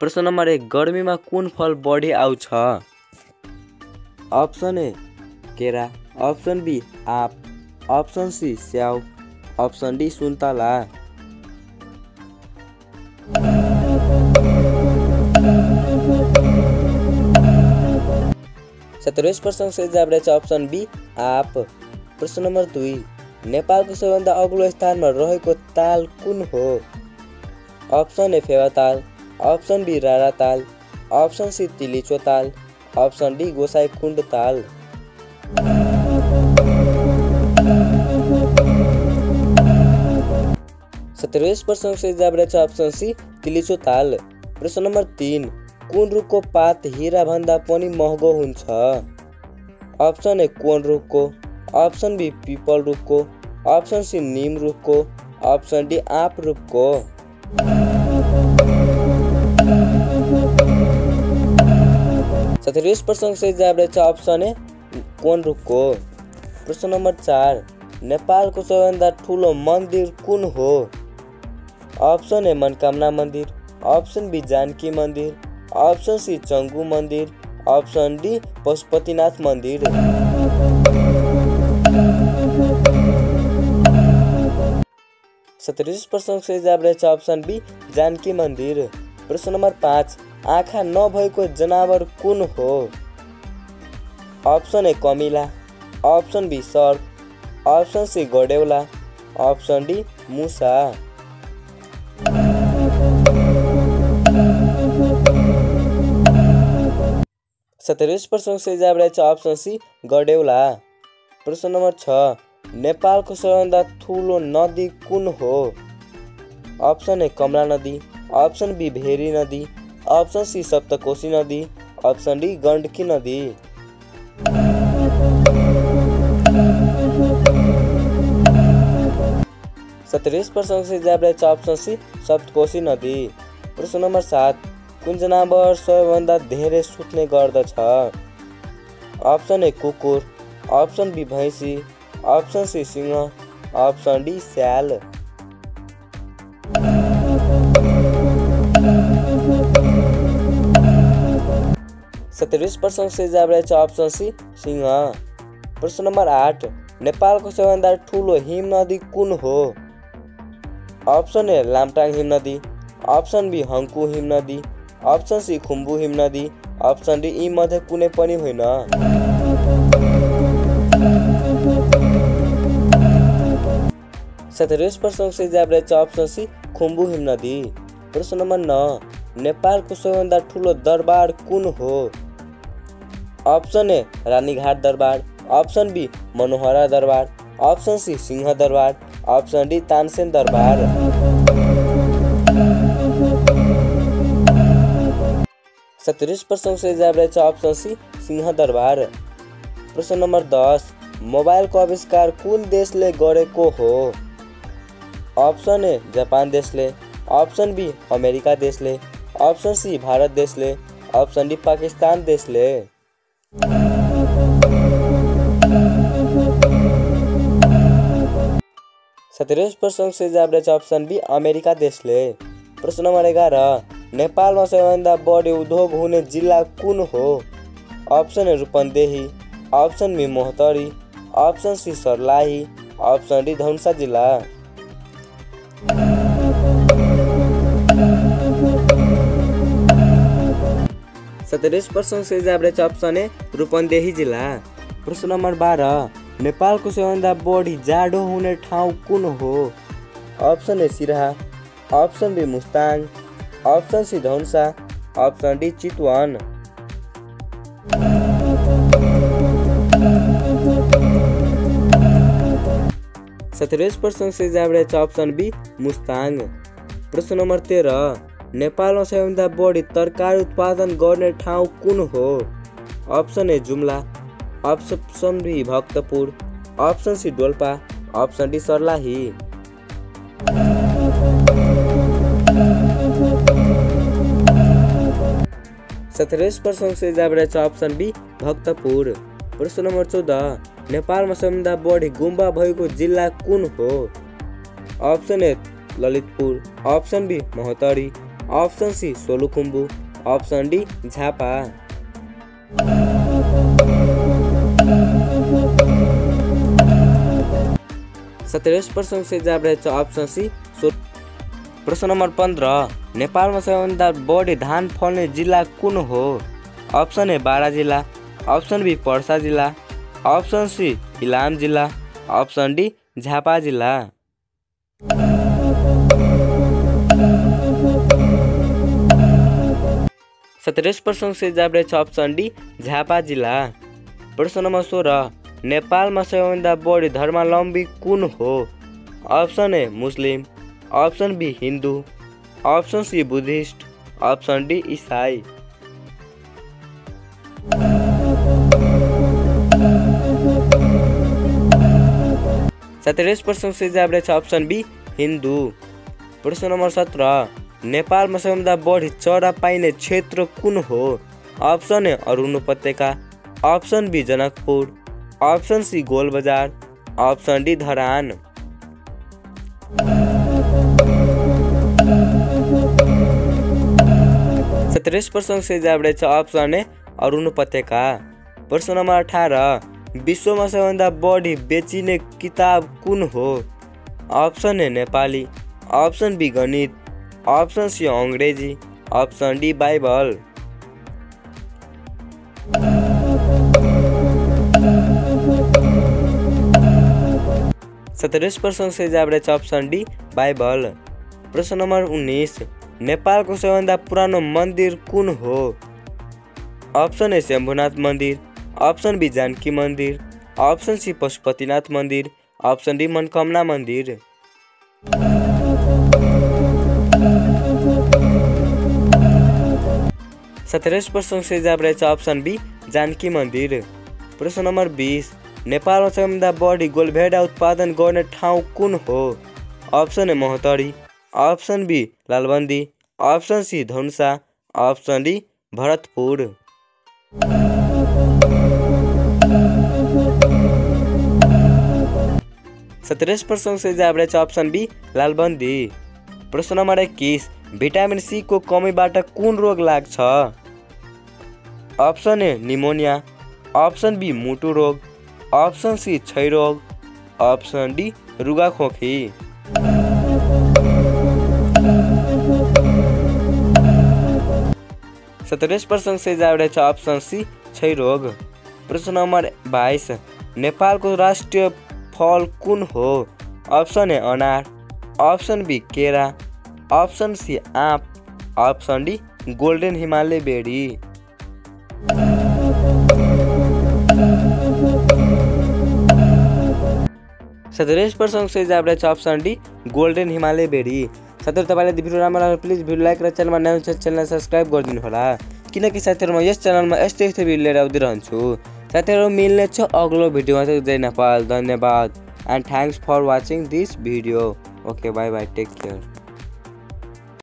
प्रश्न नम्बर एक गर्मीमा कुन फल बढी आउँछ? अप्सन ए केरा। अप्सन बी आँप। अप्सन सी स्याउ। अप्सन डी सुन्तला। सत्ताइस प्रश्न से जवाब रहेछ अप्सन बी आप। प्रश्न नम्बर दुई नेपालको सबैभन्दा अग्लो स्थानमा रहेको ताल कुन हो? Option A Phewa Tal. Option be रारा ताल अप्सन सी तिलिचो ताल अप्सन डी गोसाई कुण्ड ताल. सत्ताइस प्रश्न से जवाब रहेछ अप्सन सी तिलिचो ताल. प्रश्न नम्बर तिन कुन रुखको पात हिराभन्दा पनि महँगो हुन्छ? अप्सन ए कोन रुखको अप्सन बी पिपल रुखको अप्सन सी निम रुखको अप्सन डी आँप रुखको सत्ताइस प्रश्न से जवाब रहेछ अप्सन ए कोन रुखको प्रश्न नम्बर चार नेपालको सबैभन्दा ठुलो मन्दिर कुन हो? अप्सन ए मनकामना मन्दिर अप्सन बी जानकी मन्दिर अप्सन सी चङ्गु मन्दिर अप्सन डी पशुपतिनाथ मन्दिर। सत्ताइस प्रश्न से जवाब रहेछ अप्सन बी जानकी मन्दिर। प्रश्न नम्बर पाँच आँखा नभएको जनावर कुन हो? अप्सन ए कमिला अप्सन बी सर्प अप्सन सी गडेउला अप्सन डी मुसा। सत्ताइस प्रश्न से जवाब रहेछ अप्सन सी गडेउला। प्रश्न नम्बर छ नेपालको सबैभन्दा ठुलो नदी कुन हो? अप्सन ए कमला नदी अप्सन बी भेरी नदी अप्सन सी सप्तकोशी नदी अप्सन डी गण्डकी नदी। सत्ताइस प्रश्न से रहेछ अप्सन सी सप्तकोशी नदी। प्रश्न नम्बर सात कुन जनावर सबैभन्दा धेरै सुत्ने गर्दछ। अप्सन ए कुकुर अप्सन बी भैँसी अप्सन सी सिंह अप्सन डी स्याल। सत्ताइस प्रश्न से जवाब रहेछ अप्सन सी सिंह प्रश्न नम्बर आठ नेपालको सबैभन्दा ठुलो हिम नदी कुन हो? अप्सन ए लामटाङ हिम नदी अप्सन बी हङ्कु हिम नदी अप्सन सी खुम्बु हिम नदी अप्सन डी यी मध्ये कुनै पनि होइन। सत्ताइस प्रश्न से जवाब रहेछ अप्सन सी खुम्बु हिम नदी प्रश्न नम्बर नौ नेपालको सबैभन्दा ठुलो दरबार कुन हो? Option A Ranighat Durbar option B Manohara Durbar option C Singha Durbar option D Tansen Durbar. सत्ताइस प्रश्न से जवाब रहेछ अप्सन सी सिंह दरबार। प्रश्न नम्बर दस मोबाइलको आविष्कार कुन देशले गरेको हो? अप्सन ए जापान देशले अप्सन बी अमेरिका देशले अप्सन सी भारत देशले अप्सन डी पाकिस्तान देशले सत्ताइस प्रश्न से जवाब रहेछ अप्सन बी अमेरिका देशले। प्रश्न नम्बर एघार नेपालमा सबैभन्दा बढी उद्योग हुने जिल्ला कुन हो? Option A Rupandehi option B Mahottari option C Sarlahi option D Dhanusha जिल्ला। सत्ताइस जवाब रहेछ अप्सन ए रूपन्देही जिल्ला। प्रश्न नम्बर बाह्र नेपालको सबैभन्दा बढी जाडो हुने ठाउँ कुन हो? Option A Siraha option B Mustang option C Dhanusha option D Chitwan. सत्ताइस जवाब रहेछ अप्सन बी मुस्ताङ। प्रश्न नम्बर तेह्र नेपालमा सबैभन्दा बढी तरकारी उत्पादन गर्ने ठाउँ कुन हो? Option A Jumla option B Bhaktapur option C Dolpa option D Sarlahi. सत्ताइस प्रश्न से जवाब रहेछ अप्सन बी भक्तपुर। प्रश्न नम्बर चौध नेपालमा सबैभन्दा बढी गुम्बा भएको जिल्ला कुन हो? Option A Lalitpur option B Mahottari C Solukhumbu option D Jhapa सत्ताइस प्रश्न से जवाब रहेछ अप्सन सी सो प्रश्न नम्बर पन्ध्र नेपालमा सबैभन्दा बढी धान फल्ने जिल्ला कुन हो? अप्सन ए बारा जिल्ला. अप्सन बी पर्सा जिल्ला. अप्सन सी इलाम जिल्ला. अप्सन डी झापा जिल्ला. सत्ताइस प्रश्न से जवाब रहेछ अप्सन डी झापा जिल्ला। प्रश्न नम्बर सोह्र नेपालमा सबैभन्दा बढी धर्मावलम्बी कुन हो? Option A Muslim. Option B Hindu. Option C Buddhist. Option D इसाई। सत्ताइस प्रश्न से जवाब रहेछ अप्सन बी हिन्दू। प्रश्न नम्बर सत्र नेपालमा सबैभन्दा बढी चरा पाइने क्षेत्र कुन हो? अप्सन ए अरुण उपत्यका option B Janakpur option C Gol Bazar option D Dharan. सत्ताइस प्रश्न से जवाब रहेछ अप्सन ए अरुण उपत्यका। प्रश्न नम्बर अठारह विश्वमा सबैभन्दा बढी बेचिने किताब कुन हो? Option A Nepali option B गणित अप्सन सी अङ्ग्रेजी अप्सन डी बाइबल। सत्ताइस प्रश्न से जवाब रहेछ अप्सन डी बाइबल। प्रश्न नम्बर उन्नाइस नेपालको सबैभन्दा पुरानो मन्दिर कुन हो? अप्सन ए शम्भुनाथ मन्दिर अप्सन बी जानकी मन्दिर अप्सन सी पशुपतिनाथ मन्दिर अप्सन डी मनकामना मन्दिर। सत्ताइस प्रश्न से जवाब रहेछ अप्सन बी जानकी मंदिर प्रश्न नम्बर बिस नेपालमा सबैभन्दा बढी गोलभेडा उत्पादन गर्ने ठाउँ कुन हो? Option A Mahottari option B Lalbandi. Option C Dhanusha option D Bharatpur. सत्ताइस प्रश्न से जवाब रहेछ अप्सन बी लालबन्दी। प्रश्न नम्बर एक्किस भिटामिन सी को कमीबाट कुन रोग लाग्छ? Option A pneumonia option B मुटु रोग. अप्सन सी क्षयरोग अप्सन डी रुगाखोकी. सत्ताइस प्रश्न से अप्सन सी क्षयरोग प्रश्न नम्बर बाइस नेपालको राष्ट्रिय फल कुन हो? अप्सन ए अनार. अप्सन बी केरा. अप्सन सी आँप अप्सन डी गोल्डन हिमालय बेडी सत्ताइस प्रश्न से जवाब रहेछ अप्सन डी गोल्डन हिमालय बेडी साथीहरू तपाईँलाई भिडियो राम्रो लाग्यो प्लिज भिडियो लाइक र च्यानलमा नयाँ छ च्यानललाई सब्सक्राइब गरिदिनु होला किनकि साथीहरू म यस च्यानलमा यस्तै यस्तै भिडियो लिएर आउँदै रहन्छु साथीहरू मिल्ने छ अग्लो भिडियोमा चाहिँ जय नेपाल धन्यवाद। And thanks for watching this video okay bye bye take care